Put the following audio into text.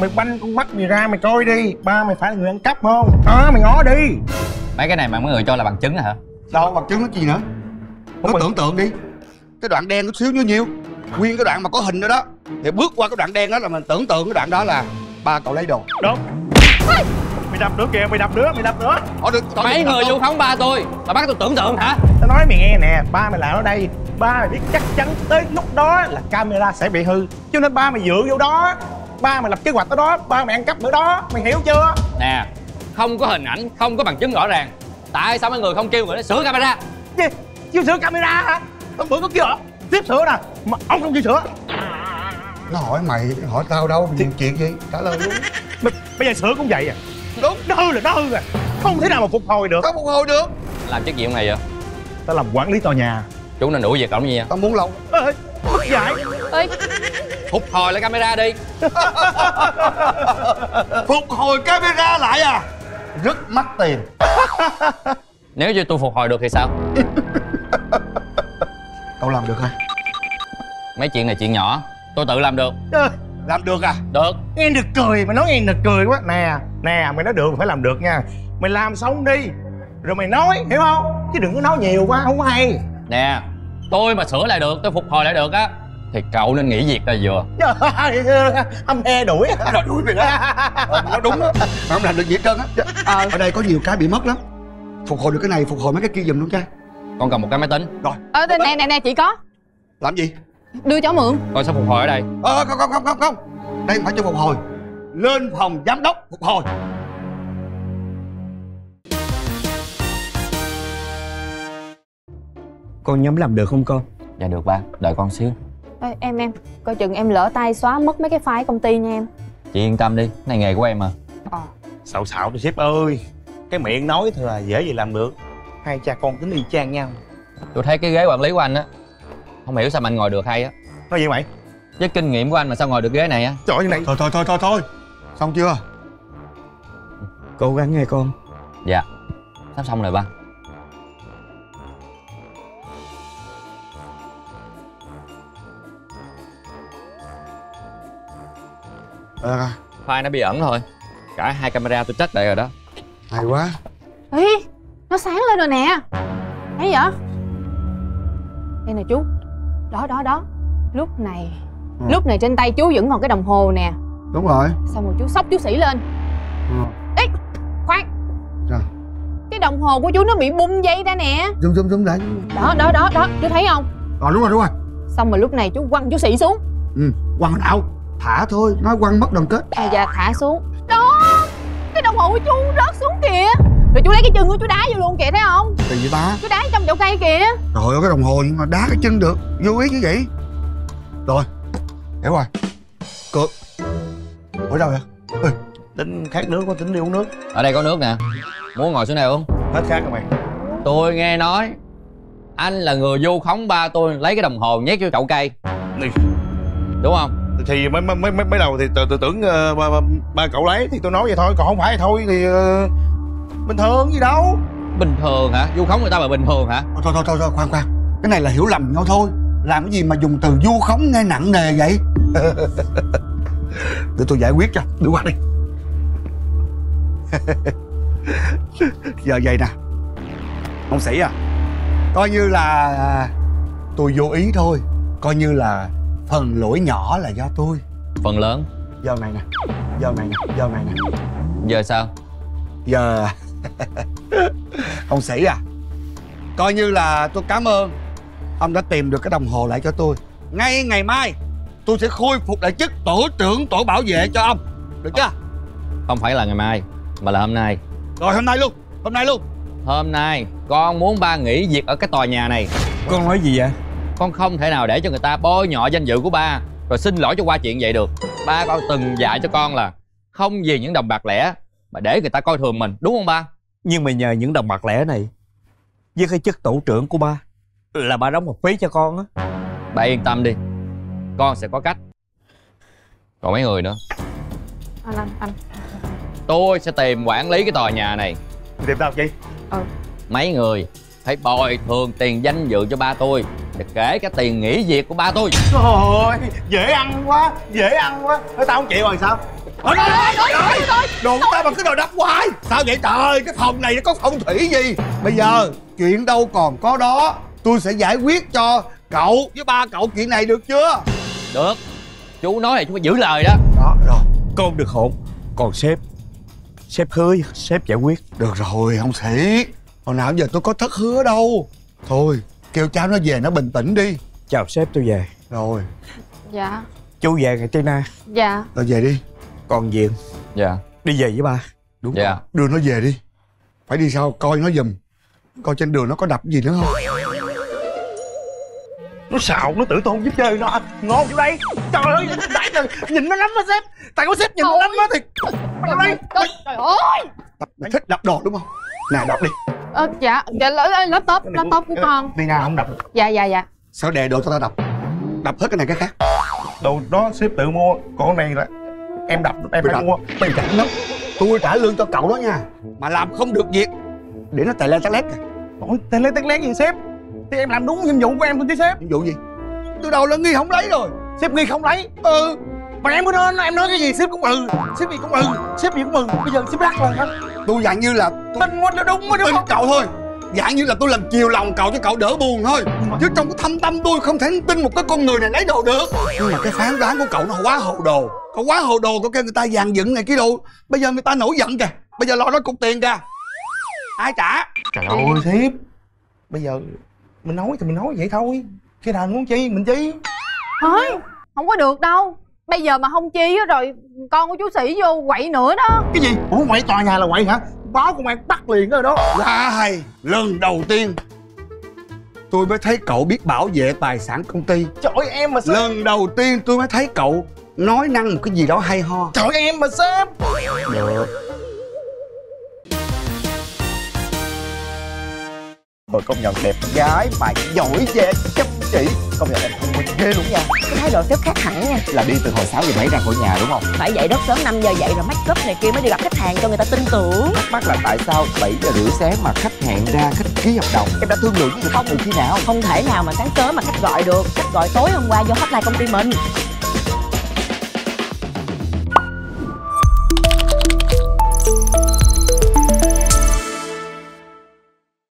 mày banh con mắt mày ra mày coi đi. Ba mày phải là người ăn cắp không? Đó mày ngó đi. Mấy cái này mà mấy người cho là bằng chứng hả? Đâu bằng chứng nó gì nữa? Nó tưởng tượng đi. Cái đoạn đen chút xíu nhiêu nhiêu. Nguyên cái đoạn mà có hình đó đó. Thì bước qua cái đoạn đen đó là mình tưởng tượng cái đoạn đó là ba cậu lấy đồ. Đúng. Mày đập nữa kìa mày đập nữa mày đập nữa. Ờ, được, mấy người vu khống ba tôi mà bắt tôi tưởng tượng hả? Tao nói mày nghe nè ba mày làm ở đây ba mày biết chắc chắn tới lúc đó là camera sẽ bị hư cho nên ba mày dựa vô đó ba mày lập kế hoạch tới đó ba mày ăn cắp bữa đó mày hiểu chưa? Nè không có hình ảnh không có bằng chứng rõ ràng. Tại sao mấy người không kêu người đó sửa camera? Gì? Chưa sửa camera hả? Hôm bữa có kêu hả? Tiếp sửa nè mà ông không chịu sửa. Nó hỏi mày hỏi tao đâu chuyện chuyện gì? Trả lời. Luôn Bây, bây giờ sửa cũng vậy à? Đúng. Nó hư là nó hư à. Không thể nào mà phục hồi được. Không phục hồi được. Làm chức chuyện này vậy? Tao làm quản lý tòa nhà. Chú nên đuổi việc ổng gì tao muốn lâu ê mất dạy ê phục hồi lại camera đi. Phục hồi camera lại à? Rất mắc tiền. Nếu như tôi phục hồi được thì sao? Cậu làm được hả? Mấy chuyện này chuyện nhỏ tôi tự làm được. Làm được à? Được. Nghe được cười mày nói nghe được cười quá. Nè nè mày nói được phải làm được nha. Mày làm xong đi rồi mày nói hiểu không? Chứ đừng có nói nhiều quá không hay. Nè tôi mà sửa lại được tôi phục hồi lại được á thì cậu nên nghỉ việc ra vừa. Âm he đuổi. Rồi đuổi mày đó. Ờ, nói đúng á. Không làm được gì hết trơn á. Ờ. Ở đây có nhiều cái bị mất lắm. Phục hồi được cái này phục hồi mấy cái kia giùm luôn trai con cần một cái máy tính. Rồi. Ờ nè nè nè chị có. Làm gì? Đưa cháu mượn. Con sẽ phục hồi ở đây? Ờ không không không không không. Đây không phải cho phục hồi. Lên phòng giám đốc phục hồi. Con nhắm làm được không con? Dạ được ba đợi con xíu Ê, em em coi chừng em lỡ tay xóa mất mấy cái file công ty nha em. Chị yên tâm đi cái này nghề của em mà. Ờ. Xạo xạo đi sếp ơi cái miệng nói thôi là dễ gì làm được. Hai cha con tính y chang nhau. Tôi thấy cái ghế quản lý của anh á không hiểu sao mà anh ngồi được hay á. Nói gì mày. Với kinh nghiệm của anh mà sao ngồi được ghế này á? Trời ơi, này. Thôi thôi thôi thôi thôi. Xong chưa? Cố gắng nghe con. Dạ. Sắp xong rồi ba ờ file nó bị ẩn thôi. Cả hai camera tôi trách lại rồi đó. Hay quá. Ê, nó sáng lên rồi nè. Thấy vậy? Đây nè chú. Đó đó đó. Lúc này Ừ. lúc này trên tay chú vẫn còn cái đồng hồ nè. Đúng rồi. Xong rồi chú sóc chú sĩ lên. Ừ. ê khoan. Sao? cái đồng hồ của chú nó bị bung dây ra nè. Zoom zoom zoom lại. Đó đó đó đó. Chú thấy không? Ờ đúng rồi đúng rồi. Xong rồi lúc này chú quăng chú sĩ xuống. Ừ quăng nào thả thôi nói quăng mất đoàn kết. À dạ thả xuống. Đó cái đồng hồ của chú rớt xuống kìa. Rồi chú lấy cái chân của chú đá vô luôn kìa thấy không? Kỳ vậy ta chú đá trong chậu cây kìa. Trời ơi cái đồng hồ nhưng mà đá cái chân được. Vô ý chứ vậy rồi hiểu rồi. Cược. Ở đâu vậy? Ê, tính khát nước có tính đi uống nước. Ở đây có nước nè. Muốn ngồi xuống đây uống. Hết khát rồi mày. Tôi nghe nói anh là người vu khống ba tôi lấy cái đồng hồ nhét vô chậu cây. Đi. đúng không thì mới mới mới mới đầu thì tôi, tưởng ờ, ba, ba, ba cậu lấy thì tôi nói vậy thôi còn không phải thì thôi thì ờ, bình thường gì đâu. Bình thường hả? Vu khống người ta mà bình thường hả? Thôi thôi thôi thôi, thôi khoan khoan. Cái này là hiểu lầm nhau thôi. Làm cái gì mà dùng từ vu khống nghe nặng nề vậy? Để tôi giải quyết cho. Đưa qua đi. Giờ vậy nè. Ông sĩ à coi như là à, tôi vô ý thôi. Coi như là phần lỗi nhỏ là do tôi. Phần lớn. Giờ này nè giờ này nè giờ này nè. Giờ sao? Giờ. Ông sĩ à coi như là tôi cảm ơn. Ông đã tìm được cái đồng hồ lại cho tôi. Ngay ngày mai tôi sẽ khôi phục lại chức tổ trưởng tổ bảo vệ cho ông. Được chưa? Không phải là ngày mai mà là hôm nay. Rồi hôm nay luôn hôm nay luôn. Hôm nay con muốn ba nghỉ việc ở cái tòa nhà này. Con nói gì vậy con không thể nào để cho người ta bôi nhọ danh dự của ba. Rồi xin lỗi cho qua chuyện vậy được. Ba con từng dạy cho con là không vì những đồng bạc lẻ mà để người ta coi thường mình đúng không ba? Nhưng mà nhờ những đồng bạc lẻ này Với cái chức tổ trưởng của ba Là ba đóng một phí cho con á. Ba yên tâm đi. Con sẽ có cách. Còn mấy người nữa? Anh anh anh. Tôi sẽ tìm quản lý cái tòa nhà này. Tìm tao chi mấy người phải bồi thường tiền danh dự cho ba tôi để kể cả tiền nghỉ việc của ba tôi. Trời ơi dễ ăn quá dễ ăn quá. Thế tao không chịu rồi sao? Trời ơi, đồ của ta mà cứ đồ đắp hoài. Sao vậy? Trời cái phòng này nó có phong thủy gì? Bây giờ chuyện đâu còn có đó. Tôi sẽ giải quyết cho cậu với ba cậu chuyện này được chưa? Được. Chú nói là chú phải giữ lời đó. Đó rồi. Con được hồn Còn sếp? Sếp hứa Sếp giải quyết. Được rồi không sĩ hồi nào giờ tôi có thất hứa đâu. Thôi kêu cháu nó về nó bình tĩnh đi. Chào sếp tôi về. Rồi. Dạ. Chú về ngày Tây Na Dạ. Rồi về đi. Còn Diện dạ. Đi về với ba. Đúng Dạ. rồi. Đưa nó về đi. Phải đi sau coi nó giùm. Coi trên đường nó có đập gì nữa không? Nó xạo nó tưởng tôi không giúp chơi nó. Ngon vô đây. Trời ơi đại trời nhìn nó lắm á sếp. Tại có sếp nhìn nó lắm á thì đây. Trời, trời ơi. Mày thích đập đồ đúng không? Nè đập đi ờ, Dạ Dạ laptop Laptop của con. Đi nào không đập. Dạ dạ dạ. Sao đè đồ cho ta đập? Đập hết cái này cái khác. Đồ đó sếp tự mua còn cái này là em đập em phải mua. Mày rảnh lắm tôi trả lương cho cậu đó nha. Mà làm không được việc. Để nó tè le tè lét kìa. Ôi, tên lấy tên lén gì sếp? Thì em làm đúng nhiệm vụ của em thôi chứ sếp. Nhiệm vụ gì? Từ đầu là nghi không lấy rồi. Sếp nghi không lấy. Ừ. Mà em mới nói em nói cái gì sếp cũng ừ. Sếp gì cũng ừ. Sếp gì cũng ừ bây giờ sếp lắc lần hết tôi dạng như là tin quá nó đúng quá đúng tin không? cậu thôi. Dạng như là tôi làm chiều lòng cậu cho cậu đỡ buồn thôi. Chứ trong cái thâm tâm tôi không thể tin một cái con người này lấy đồ được. Nhưng mà cái phán đoán của cậu nó quá hồ đồ. Cậu quá hồ đồ cậu kêu người ta dàn dựng này cái đồ bây giờ người ta nổi giận kìa. Bây giờ lo nó cục tiền kìa. Ai trả? Trời ơi sếp bây giờ mình nói thì mình nói vậy thôi. Khi nào muốn chi mình chi. Thôi Không có được đâu Bây giờ mà không chi á rồi Con của chú sĩ vô quậy nữa đó. Cái gì? Ủa quậy tòa nhà là quậy hả? Báo công an bắt liền rồi đó. Quá hay. Lần đầu tiên tôi mới thấy cậu biết bảo vệ tài sản công ty. Trời ơi, em mà sếp. Lần đầu tiên tôi mới thấy cậu nói năng một cái gì đó hay ho. Trời ơi, em mà sếp. Được Rồi công nhận đẹp gái mà giỏi về chăm chỉ. Công nhận em thông minh ghê luôn nha. Cái thái độ sếp khác hẳn nha. Là đi từ hồi 6 giờ mấy ra khỏi nhà đúng không? Phải dậy rất sớm 5 giờ dậy rồi make up này kia mới đi gặp khách hàng cho người ta tin tưởng. Thắc mắc là tại sao 7 giờ rưỡi sáng mà khách hẹn ra khách ký hợp đồng? Em đã thương lượng với người ta từ khi nào? Không thể nào mà sáng sớm mà khách gọi được. Khách gọi tối hôm qua vô hotline công ty mình